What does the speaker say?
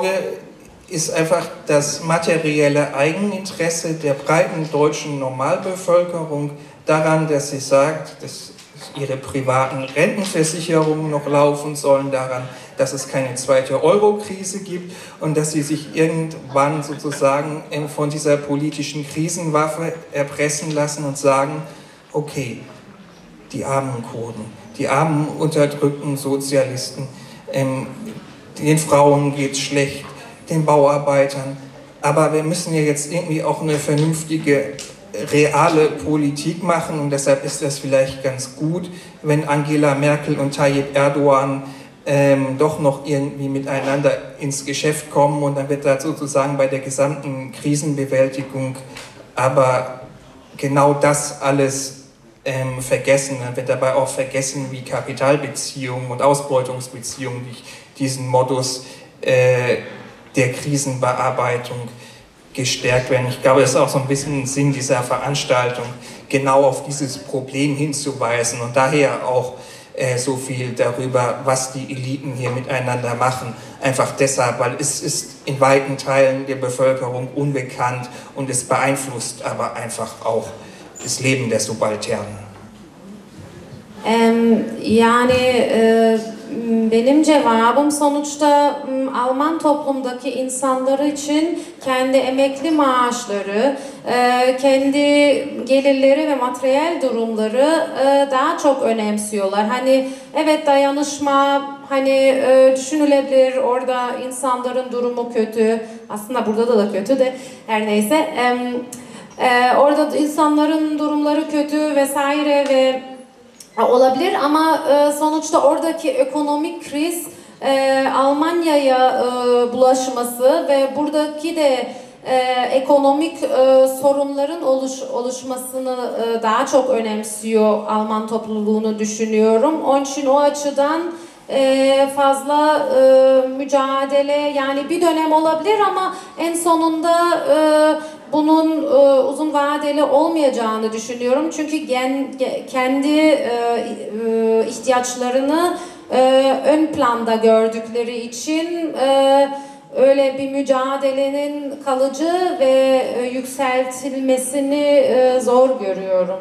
Sorge ist einfach das materielle Eigeninteresse der breiten deutschen Normalbevölkerung daran, dass sie sagt, dass ihre privaten Rentenversicherungen noch laufen sollen, daran, dass es keine zweite Euro-Krise gibt und dass sie sich irgendwann sozusagen von dieser politischen Krisenwaffe erpressen lassen und sagen, okay, die armen Kurden, die armen unterdrückten Sozialisten, ähm, den Frauen geht es schlecht, den Bauarbeitern, aber wir müssen ja jetzt irgendwie auch eine vernünftige reale Politik machen und deshalb ist es vielleicht ganz gut, wenn Angela Merkel und Tayyip Erdogan ähm, doch noch irgendwie miteinander ins Geschäft kommen und dann wird da sozusagen bei der gesamten Krisenbewältigung aber genau das alles ähm, vergessen. Dann wird dabei auch vergessen, wie Kapitalbeziehungen und Ausbeutungsbeziehungen diesen Modus äh, der Krisenbearbeitung gestärkt werden. Ich glaube, das ist auch so ein bisschen Sinn dieser Veranstaltung, genau auf dieses Problem hinzuweisen und daher auch äh, so viel darüber, was die Eliten hier miteinander machen. Einfach deshalb, weil es ist in weiten Teilen der Bevölkerung unbekannt und es beeinflusst aber einfach auch das Leben der Subalternen. Ähm, yani e, benim cevabım sonuçta Alman toplumdaki insanları için kendi emekli maaşları, e, kendi gelirleri ve materyal durumları e, daha çok önemsiyorlar. Hani evet dayanışma hani e, düşünülebilir orada insanların durumu kötü. Aslında burada da da kötü de her neyse. Orada insanların durumları kötü vesaire ve olabilir ama e, sonuçta oradaki ekonomik kriz e, Almanya'ya e, bulaşması ve buradaki de e, ekonomik e, sorunların oluş, oluşmasını e, daha çok önemsiyor Alman topluluğunu düşünüyorum. Onun için o açıdan e, fazla e, mücadele yani bir dönem olabilir ama en sonunda e, bunun e, uzun vadeli olmayacağını düşünüyorum. Çünkü kendi ihtiyaçlarını ön planda gördükleri için öyle bir mücadelenin kalıcı ve yükseltilmesini zor görüyorum.